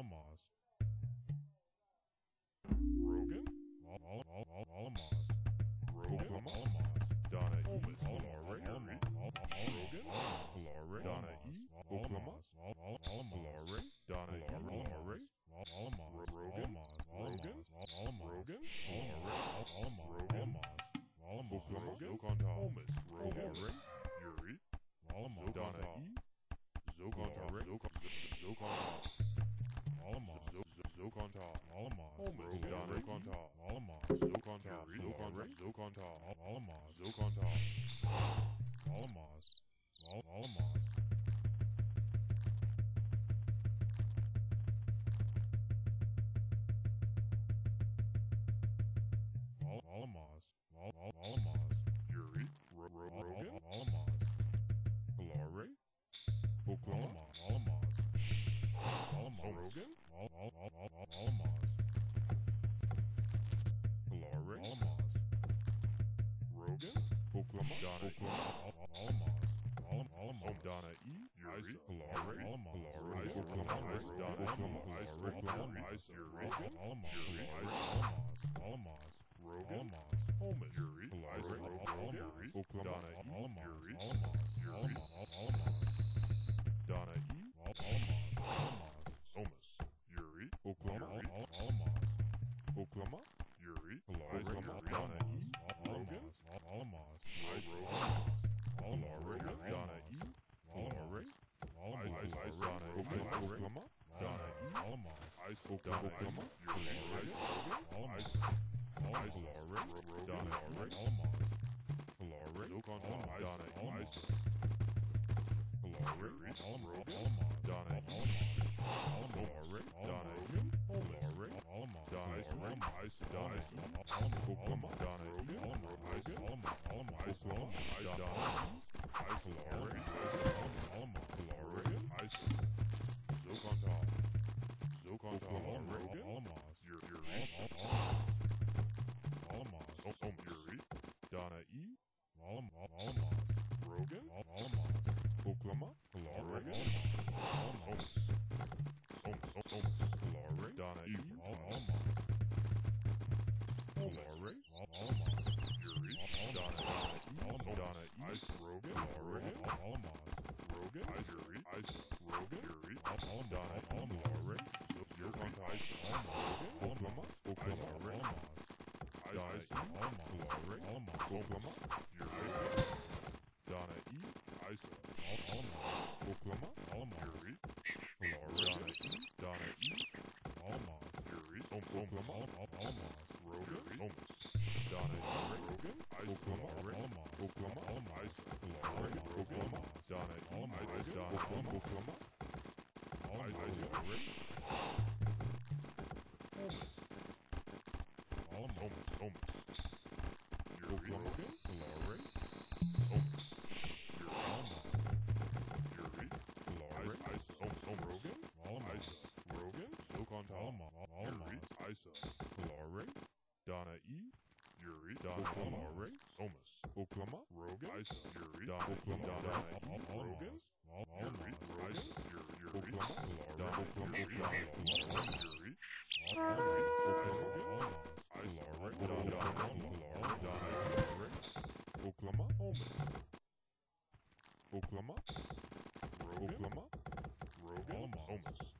Alamos. Rogan? Alamos. Rogan? Alamos. Donna E. Alare. Rogan? Alare. Donna E. Oklamas. Alare. Donna E. Alare. Alamos. Rogan? Alamos. Almas, Yuri, Rogan, Almas, Glory, Oklahoma, Almas, Almas, Rogan, Almas, Glory, Almas, Rogan, Oklahoma, Oklahoma, Almas. Aldana E. Yuri, Glory, Almas, Glory, Oklahoma, Donna, Oklahoma, Yuri, Almas, Yuri, Donna E. Omas. Yuri. Oklahoma. Oklahoma. Yuri. Eliza. Donna E. Logan. Alamos. Laura. Donna E. Laura. Oklahoma. Donna E. Alamos. Oklahoma. Yuri. Eliza. Donna E. Alamos control Donate Almice. Glory, Almro, Almon, Donate Almon, Glory, Donate Glory, Almon, Dice, Almice, Dice, Almokuma, Donate Almro, Ice, Almon, Almice, Almice, Donate Ice, Glory, Almon, Glory, Ice, Zokantal, Zokantal, Almro, Almon. Florre, Donna E, Florre, Yuri, Donna, Donna E, Donna E, Ice, Rogan, Florre, Rogan, Ice, Yuri, Ice, Rogan, Yuri, Donna E, Florre, Zokonta, Ice, Rogan, Oklahoma, Oklahoma, Donna E, Florre, Oklahoma, Yuri, Donna E, Ice, Oklahoma, Yuri, Florre, Donna E, Yuri, Om, Oklahoma, Rogan, Oms, Donna E, Rogan, Ice, Florre, Oklahoma, Ice, Florre, Oklahoma, Donna E, Ice, Donna, Oklahoma, Oklahoma, Ice, Ice, Florre, Don Oklahoma, Somas, Oklahoma, Rogan, Ice, Jury, Don Oklahoma, Don Rogan, Henry, Rice, Jury, Oklahoma, Don Oklahoma, Don Jury, Henry, Oklahoma, Ice, Lauren, Don Oklahoma, Don Oklahoma, Omas, Oklahoma, Rogan, Oklahoma, Rogan, Somas.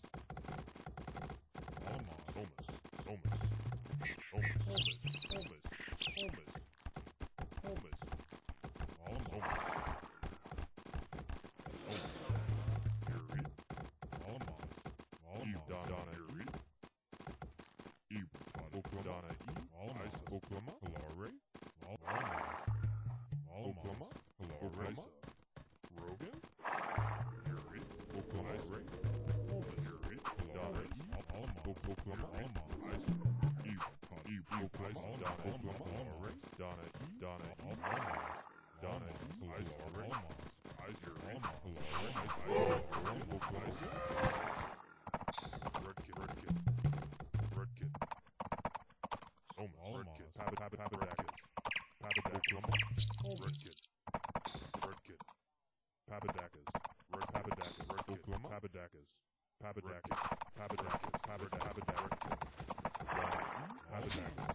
Oklahoma, Ice, Eve, Eve, Oklahoma, Oklahoma, Rex, Donna, Donna, Oklahoma, Donna, Ice, Oklahoma, Ice, Oklahoma, Oklahoma, Oklahoma, Red Kid, Red Kid, Red Kid, Oma, Red Kid, Habit, Habit, Habit, Racket, Habit, Oklahoma, Red Kid, Red Kid, Papadacas, Red Papadacas, Red Kid, Oklahoma, Papadacas. Papadakis, Papadakis, Papadakis, Papadakis,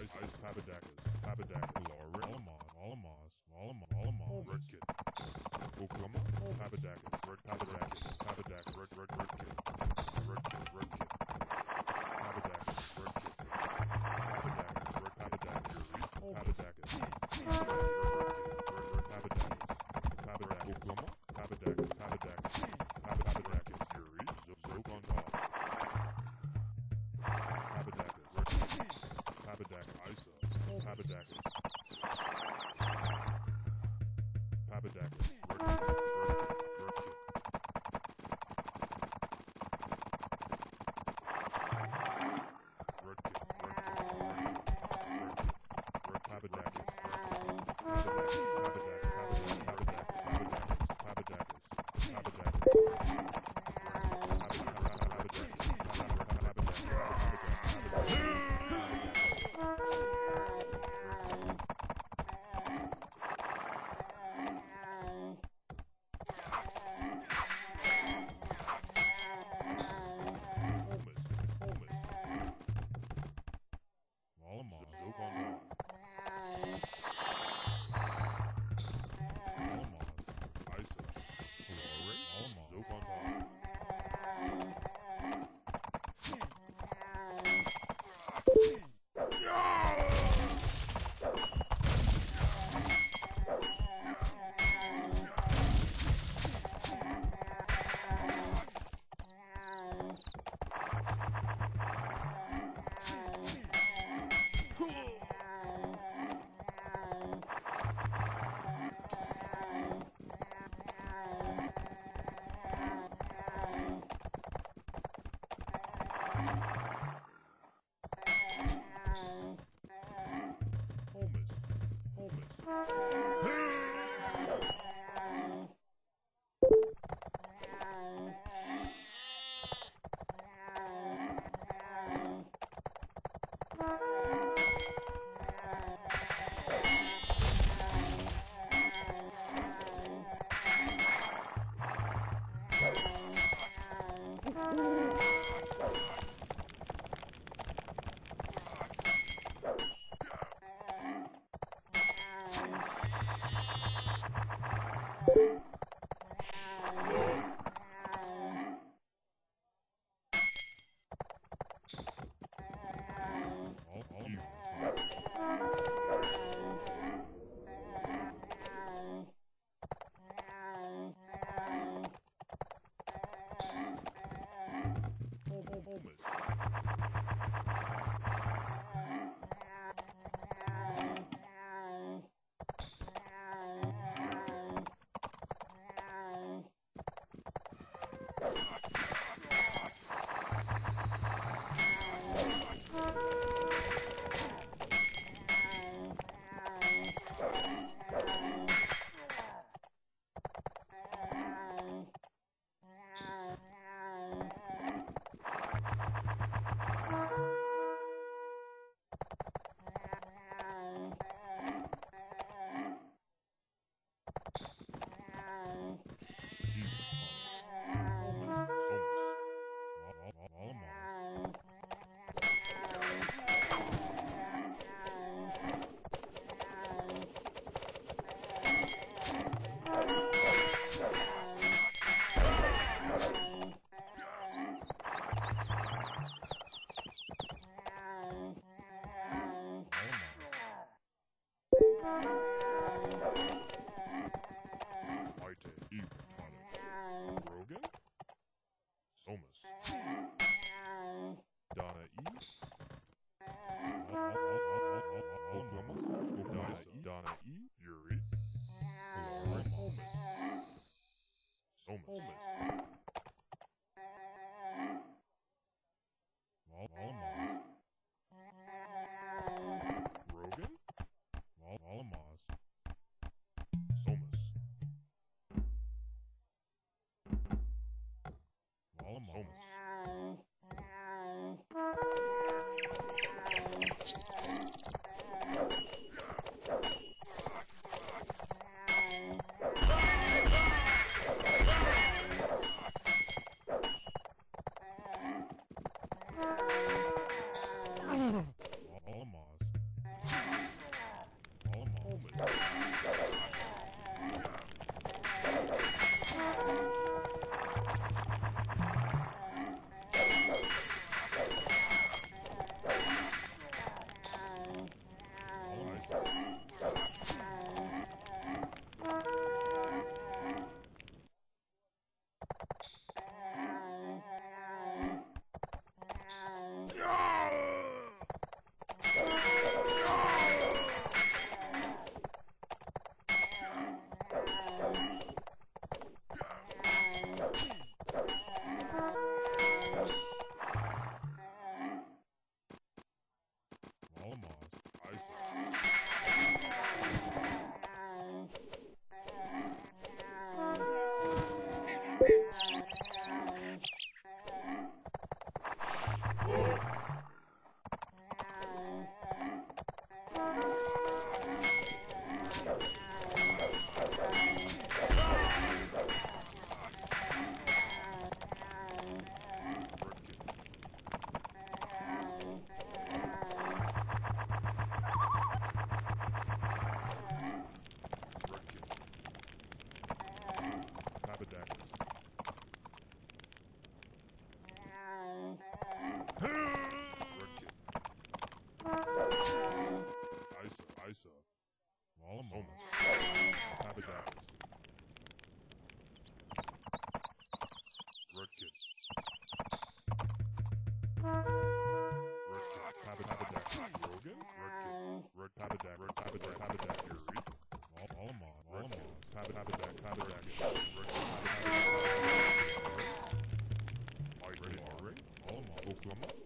Ice, Papadakis, Papadakis, Laura, Alamos, Red almost. Oklahoma.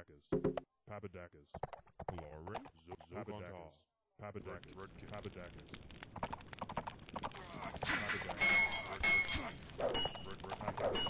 Papadakis, Papadakis, Lauren Z- Papadakis, Papadakis, Papadakis, Papadakis, Papadakis,